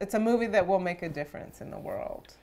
it's a movie that will make a difference in the world.